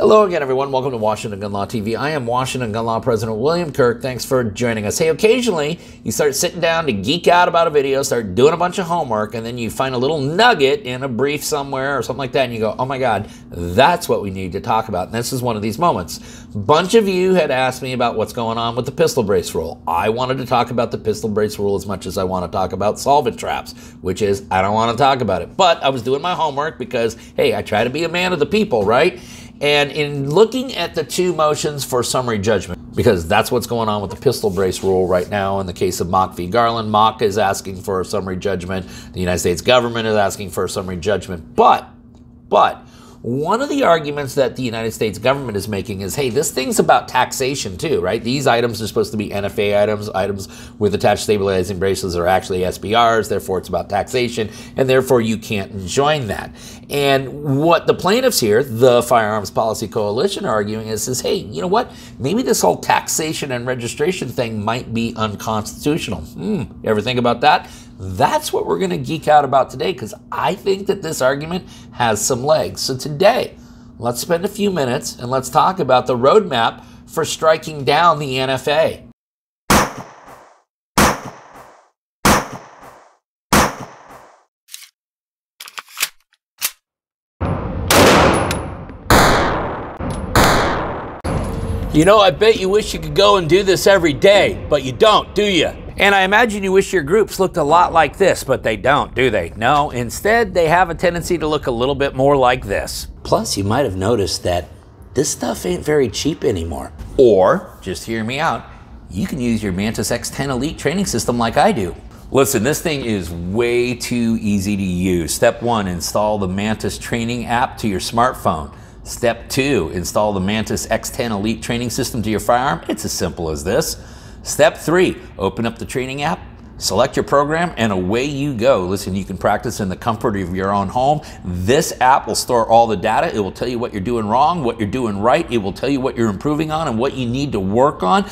Hello again, everyone. Welcome to Washington Gun Law TV. I am Washington Gun Law President William Kirk. Thanks for joining us. Hey, occasionally you start sitting down to geek out about a video, start doing a bunch of homework, and then you find a little nugget in a brief somewhere or something like that, and you go, oh my God, that's what we need to talk about. And this is one of these moments. Bunch of you had asked me about what's going on with the pistol brace rule. I wanted to talk about the pistol brace rule as much as I want to talk about solvent traps, which is I don't want to talk about it. But I was doing my homework because, hey, I try to be a man of the people, right? And in looking at the two motions for summary judgment, because that's what's going on with the pistol brace rule right now in the case of Mock v. Garland, Mock is asking for a summary judgment. The United States government is asking for a summary judgment. But, but, one of the arguments that the United States government is making is hey, this thing's about taxation too, right? These items are supposed to be NFA items, items with attached stabilizing braces are actually SBRs, therefore it's about taxation, and therefore you can't enjoin that. And what the plaintiffs here, the Firearms Policy Coalition, are arguing is, is hey, you know what? Maybe this whole taxation and registration thing might be unconstitutional. Hmm, ever think about that? That's what we're going to geek out about today because I think that this argument has some legs. So today, let's spend a few minutes and let's talk about the roadmap for striking down the NFA. You know, I bet you wish you could go and do this every day, but you don't, do you? And I imagine you wish your groups looked a lot like this, but they don't, do they? No, instead, they have a tendency to look a little bit more like this. Plus, you might have noticed that this stuff ain't very cheap anymore. Or, just hear me out, you can use your Mantis X10 Elite training system like I do. Listen, this thing is way too easy to use. Step one, install the Mantis training app to your smartphone. Step two, install the Mantis X10 Elite training system to your firearm. It's as simple as this. Step three, open up the training app, select your program, and away you go. Listen, you can practice in the comfort of your own home. This app will store all the data. It will tell you what you're doing wrong, what you're doing right. It will tell you what you're improving on and what you need to work on.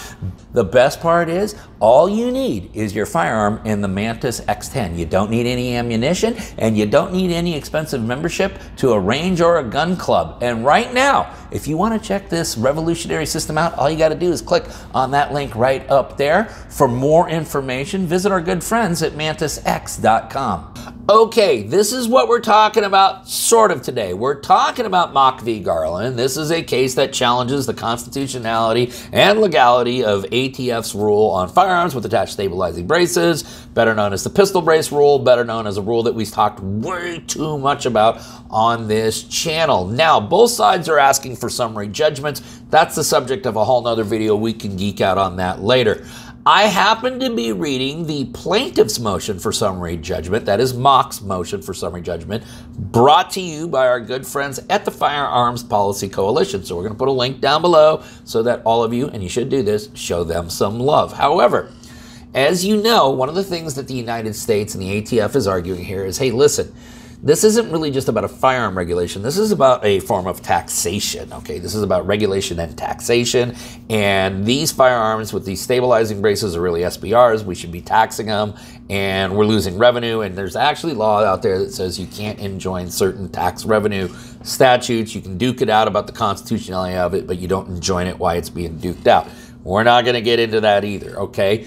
The best part is, all you need is your firearm and the Mantis X10. You don't need any ammunition and you don't need any expensive membership to a range or a gun club. And right now, if you want to check this revolutionary system out, all you got to do is click on that link right up there. For more information, visit our good friends at mantisx.com. Okay, this is what we're talking about sort of today. We're talking about Mock v. Garland. This is a case that challenges the constitutionality and legality of ATF's rule on firearms with attached stabilizing braces, better known as the pistol brace rule, better known as a rule that we've talked way too much about on this channel. Now, both sides are asking for summary judgments. That's the subject of a whole nother video. We can geek out on that later. I happen to be reading the plaintiff's motion for summary judgment, that is Mock's motion for summary judgment, brought to you by our good friends at the Firearms Policy Coalition. So we're going to put a link down below so that all of you, and you should do this, show them some love. However, as you know, one of the things that the United States and the ATF is arguing here is hey, listen, this isn't really just about a firearm regulation. This is about a form of taxation. Okay, this is about regulation and taxation. And these firearms with these stabilizing braces are really SBRs. We should be taxing them, and we're losing revenue. And there's actually law out there that says you can't enjoin certain tax revenue statutes. You can duke it out about the constitutionality of it, but you don't enjoin it why it's being duked out. We're not going to get into that either. Okay.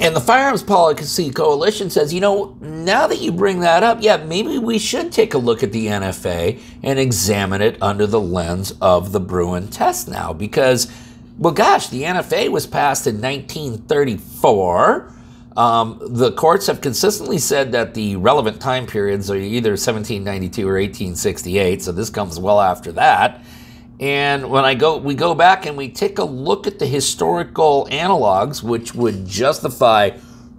And the Firearms Policy Coalition says, you know, now that you bring that up, yeah, maybe we should take a look at the NFA and examine it under the lens of the Bruen test now. Because, well, gosh, the NFA was passed in 1934. Um, the courts have consistently said that the relevant time periods are either 1792 or 1868, so this comes well after that. And when I go, we go back and we take a look at the historical analogs, which would justify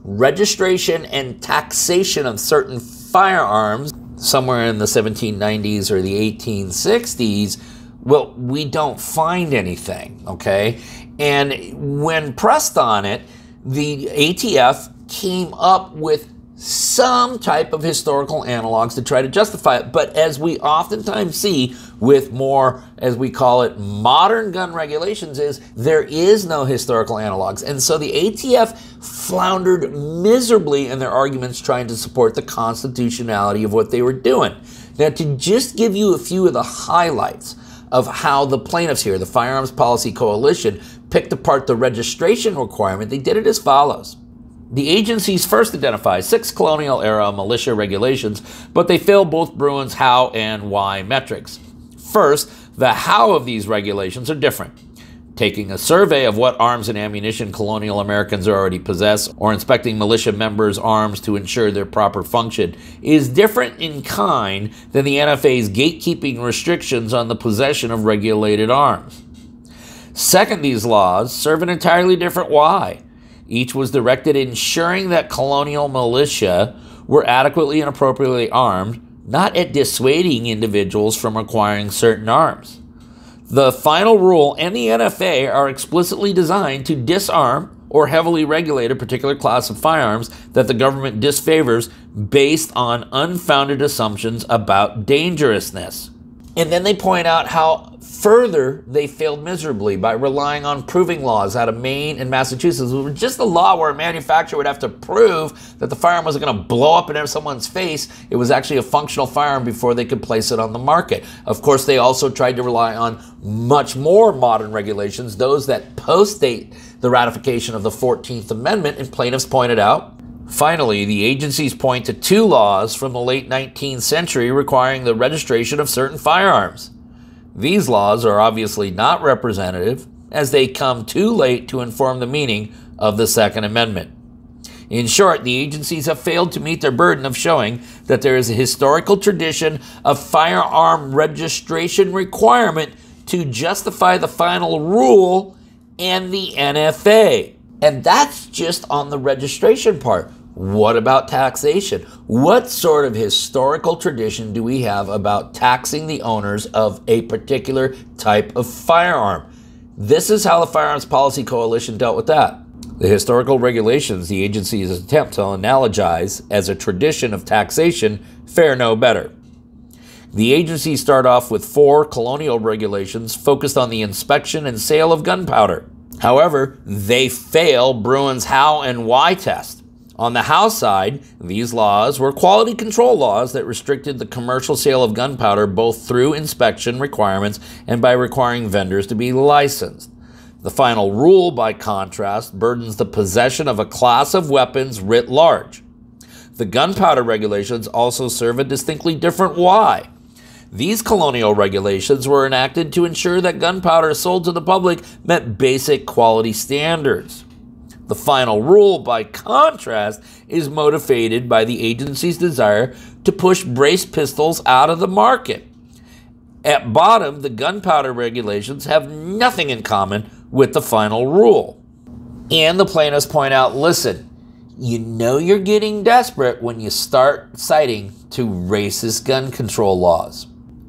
registration and taxation of certain firearms somewhere in the 1790s or the 1860s. Well, we don't find anything, okay? And when pressed on it, the ATF came up with some type of historical analogs to try to justify it. But as we oftentimes see with more, as we call it, modern gun regulations, is there is no historical analogs. And so the ATF floundered miserably in their arguments trying to support the constitutionality of what they were doing. Now, to just give you a few of the highlights of how the plaintiffs here, the Firearms Policy Coalition, picked apart the registration requirement, they did it as follows. The agencies first identified six colonial era militia regulations, but they failed both Bruen's how and why metrics. First, the how of these regulations are different taking a survey of what arms and ammunition colonial Americans already possess, or inspecting militia members' arms to ensure their proper function, is different in kind than the NFA's gatekeeping restrictions on the possession of regulated arms. Second, these laws serve an entirely different why. Each was directed ensuring that colonial militia were adequately and appropriately armed, not at dissuading individuals from acquiring certain arms. The final rule and the NFA are explicitly designed to disarm or heavily regulate a particular class of firearms that the government disfavors based on unfounded assumptions about dangerousness. And then they point out how further they failed miserably by relying on proving laws out of Maine and Massachusetts. It was just a law where a manufacturer would have to prove that the firearm wasn't going to blow up in someone's face. It was actually a functional firearm before they could place it on the market. Of course, they also tried to rely on much more modern regulations, those that postdate the ratification of the 14th Amendment, and plaintiffs pointed out Finally, the agencies point to two laws from the late 19th century requiring the registration of certain firearms. These laws are obviously not representative, as they come too late to inform the meaning of the Second Amendment. In short, the agencies have failed to meet their burden of showing that there is a historical tradition of firearm registration requirement to justify the final rule and the NFA. And that's just on the registration part. What about taxation? What sort of historical tradition do we have about taxing the owners of a particular type of firearm? This is how the Firearms Policy Coalition dealt with that. The historical regulations the agencies attempt to analogize as a tradition of taxation fare no better. The agency start off with four colonial regulations focused on the inspection and sale of gunpowder. However, they fail Bruen's how and why test. On the House side, these laws were quality control laws that restricted the commercial sale of gunpowder both through inspection requirements and by requiring vendors to be licensed. The final rule, by contrast, burdens the possession of a class of weapons writ large. The gunpowder regulations also serve a distinctly different why. These colonial regulations were enacted to ensure that gunpowder sold to the public met basic quality standards. The final rule, by contrast, is motivated by the agency's desire to push brace pistols out of the market. At bottom, the gunpowder regulations have nothing in common with the final rule. And the plaintiffs point out listen, you know you're getting desperate when you start citing to racist gun control laws.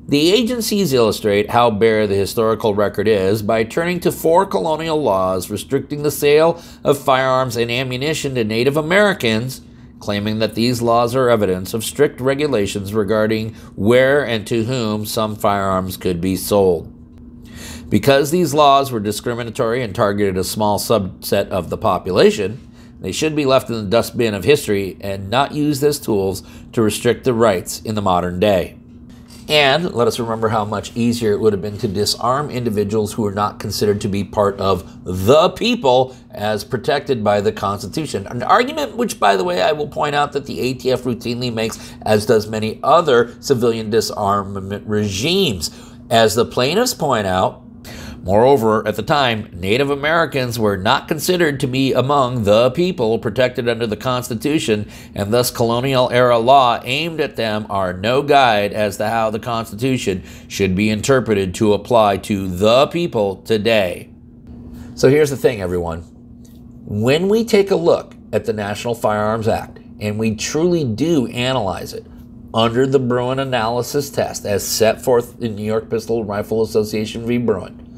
The agencies illustrate how bare the historical record is by turning to four colonial laws restricting the sale of firearms and ammunition to Native Americans, claiming that these laws are evidence of strict regulations regarding where and to whom some firearms could be sold. Because these laws were discriminatory and targeted a small subset of the population, they should be left in the dustbin of history and not used as tools to restrict the rights in the modern day. And let us remember how much easier it would have been to disarm individuals who are not considered to be part of the people as protected by the Constitution. An argument which, by the way, I will point out that the ATF routinely makes, as does many other civilian disarmament regimes. As the plaintiffs point out, Moreover, at the time, Native Americans were not considered to be among the people protected under the Constitution, and thus colonial era law aimed at them are no guide as to how the Constitution should be interpreted to apply to the people today. So here's the thing, everyone. When we take a look at the National Firearms Act, and we truly do analyze it, under the Bruen analysis test as set forth in New York Pistol Rifle Association v. Bruen,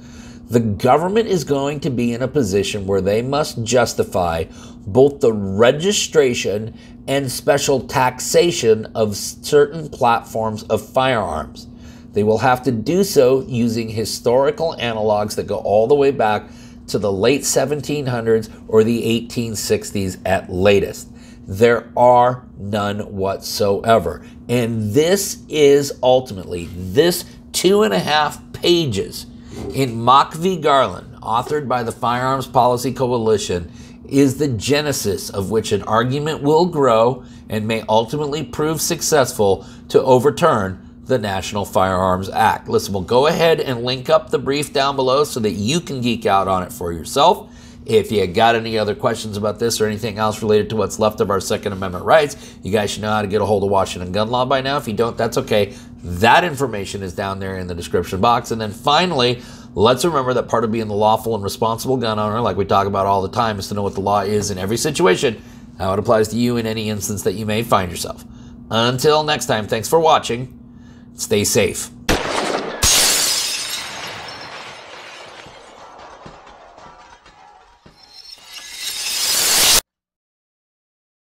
the government is going to be in a position where they must justify both the registration and special taxation of certain platforms of firearms. They will have to do so using historical analogs that go all the way back to the late 1700s or the 1860s at latest. There are none whatsoever. And this is ultimately, this two and a half pages in Mock v. Garland, authored by the Firearms Policy Coalition, is the genesis of which an argument will grow and may ultimately prove successful to overturn the National Firearms Act. Listen, we'll go ahead and link up the brief down below so that you can geek out on it for yourself. If you got any other questions about this or anything else related to what's left of our Second Amendment rights, you guys should know how to get a hold of Washington gun law by now. If you don't, that's okay. That information is down there in the description box. And then finally, let's remember that part of being the lawful and responsible gun owner, like we talk about all the time, is to know what the law is in every situation, how it applies to you in any instance that you may find yourself. Until next time, thanks for watching. Stay safe.